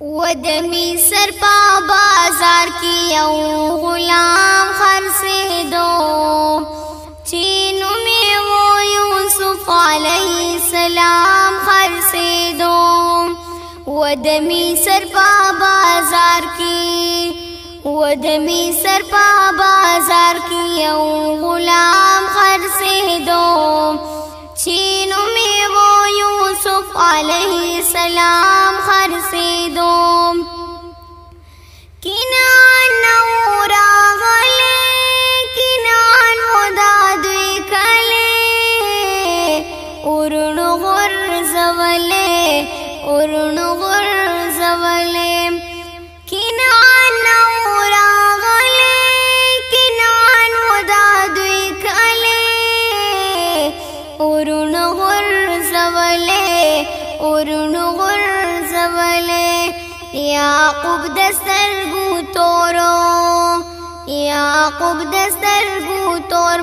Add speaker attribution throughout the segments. Speaker 1: و د مصر په بازار کې یو غلام خرڅېدو چې نوم یې و یوسف علیه السلام خرڅېدو و د مصر په بازار کې و د مصر په بازار کې یو غلام خرڅېدو چې نوم یې و یوسف علیه السلام يعقوب د سترګو تورو يعقوب د سترګو تور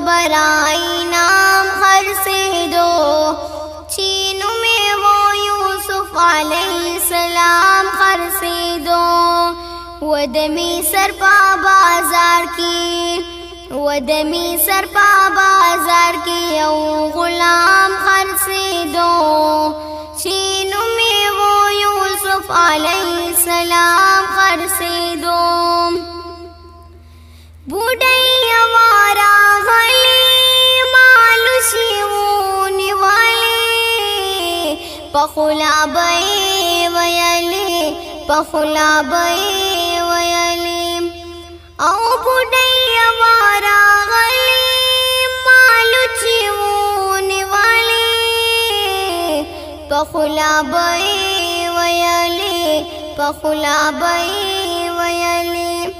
Speaker 1: نام خرڅېدو چې نوم یې و یوسف علیه السلام خرڅېدو ودمی سر په بازار کې ودمی سر په بازار کې یو غلام خرڅېدو چې یوسف علیہ السلام خرسیدوم بوډۍ یوارا غلی مالوشي ونیولې په خلا به ویلې په خلا به ویلې او بوډۍ یوارا غلی مالوشي ونیولې په خلا به ویلی پخلا بی ویلی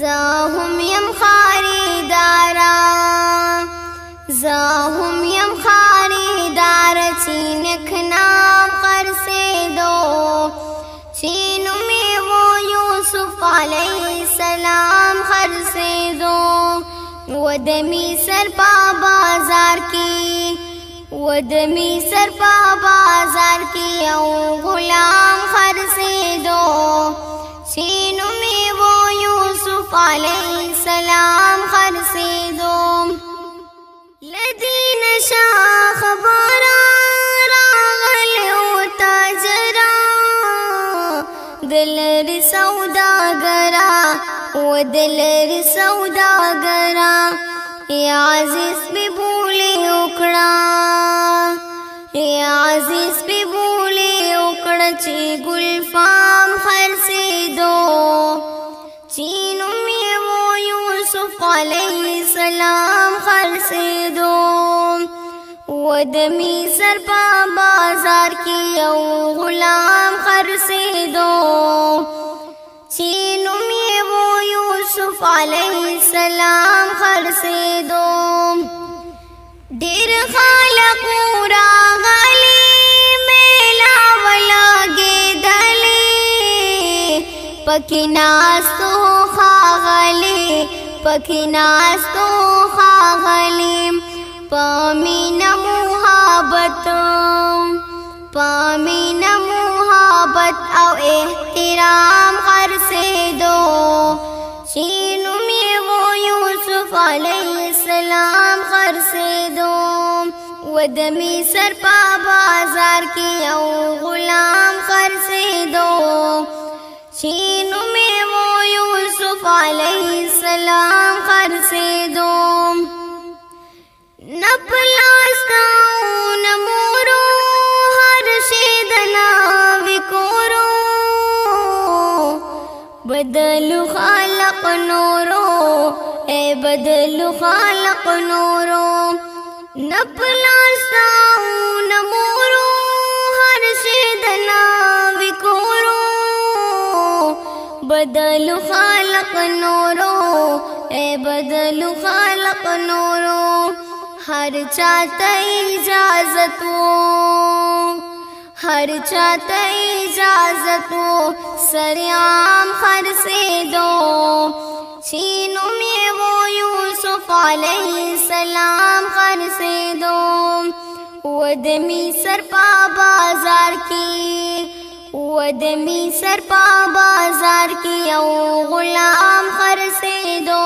Speaker 1: زاهم یم خاریدارا زاهم یم خاریدار چینک نام قرسی دو چینو می و یوسف علیه السلام خرسی دو ودمی سر پا بازار کی ودمی سر په بازار کې یو غلام خرڅېدو سینو می وو یوسف علی السلام خرڅېدو لدین شاخ خبر راغلو تاجرا دلر سوداګرا ودلر سوداګرا یا عزیز ببو وکړه اے عزیز په بوله وکړه چې ګلفام خرسېدو چین می مو یوسف علی سلام خرسېدو ودمی سر په بازار کې یو غلام خرسېدو چین می مو یوسف علی سلام خرسېدو ډیر خلق را غلي میلا ولګي دلي پکیناستو خاغلي پکیناستو خاغلي پامین محبت پامین محبت او احترام غرسه دو پاسیدم و د می سر په بازار کې او غلام خرڅېدو شینو می مو یوسف علی السلام خرڅېدو نپلاستا نمورو هر شي دنا وکورو بدل خلق نورو بدل خالق نورو نپلار ساو نمورو هر شیدنا وکورو بدل خالق نورو اے بدل خالق نورو هر چاته اجازت وو هر چاته اجازت وو سریام خرسه دو چینو می علیہ السلام خرڅېدو و د میسر په بازار کې و د میسر په بازار کې یو غلام خرڅېدو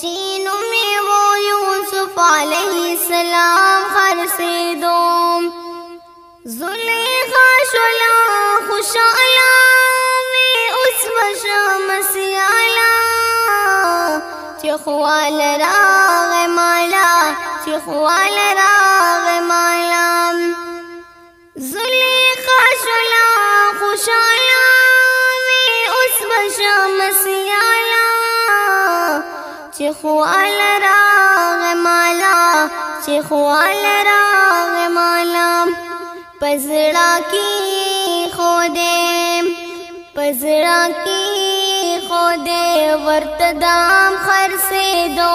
Speaker 1: چینو می و یوسف علیہ السلام خرڅېدو زلیخا شولا خوشاله خوال راغ مالا چې خوال راغ مالا زلیخا شلا خوشالا وی اوس بشم سیالا چې خوال راغ مالا چې خوال راغ مالا پزړه کې خو دې پزړه کې دے ورت دام خرسے دو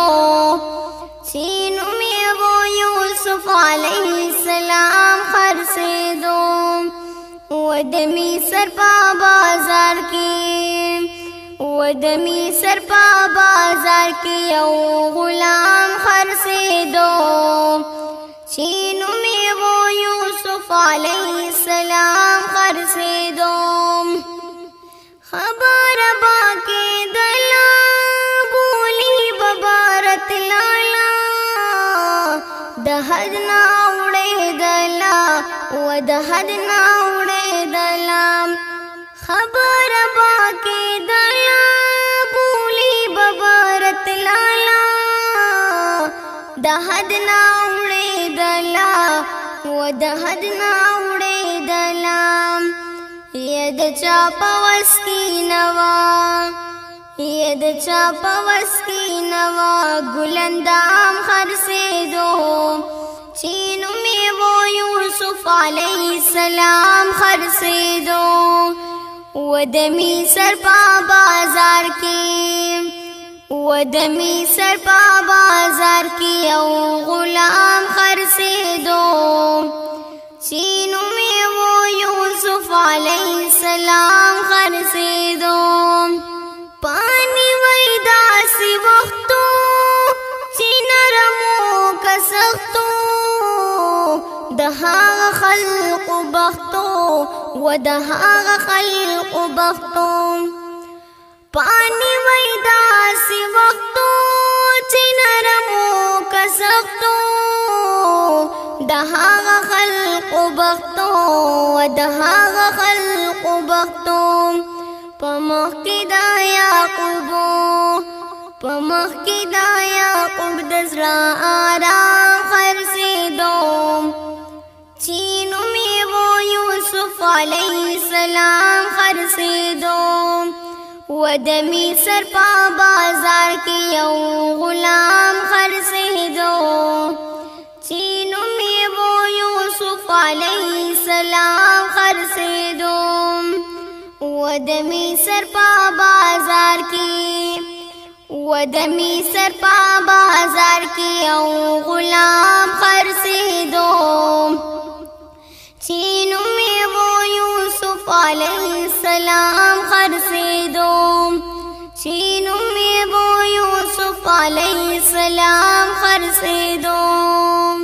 Speaker 1: چینو میں وہ یوسف علیہ السلام خرسے دو ودمی سر پا بازار کی ودمی سر پا بازار کی او غلام خرسے دو چینو میں وہ یوسف علیہ السلام خرسے دو د حد نه وړې دلام خبر با کې دلا بولی ببرت لالا د حد نه وړې دلا و د حد نه وړې دلام یې د چا پوس کې نوا یې د چا پوس کې نوا ګلندام خرسې دوه چې نو می وو یوسف علی السلام خرڅېدو و د می سر په بازار کې و د می سر په بازار کې او غلام خرڅېدو چې می وو یوسف علی السلام خرڅېدو پانی وای داسې وختو چې نرمو کسختو د هغه خلق بختو و د هغه خلق بختو پانی وای داس وختو چې نرمو کسختو د هغه خلق بختو و د هغه خلق بختو په مخ کې د یعقوب په مخ کې د یعقوب د زړه آرام سلام خرڅېدو و د مصر په بازار کې یو غلام خرڅېدو چې نوم یې و یوسف علیه السلام خرڅېدو و ودمي مصر په بازار کې و د بازار کې یو غلام خرسیدوم شینو می بو يوسف عليه السلام خرسیدوم